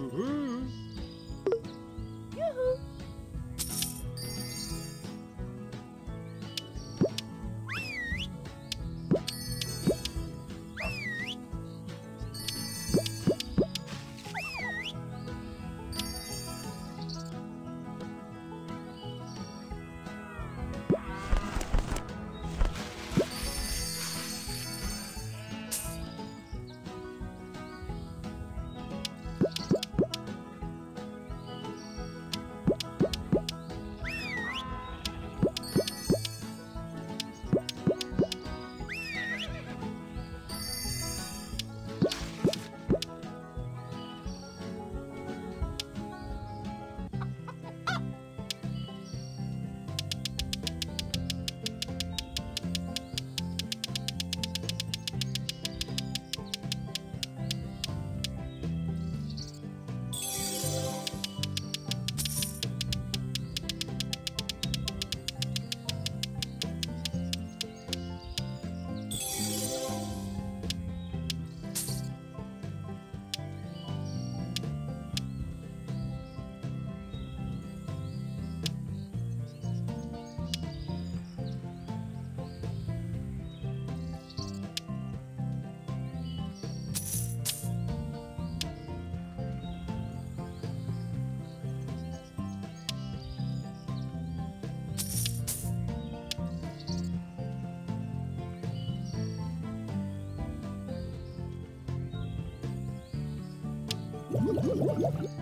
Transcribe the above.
Woohoo! Thank you.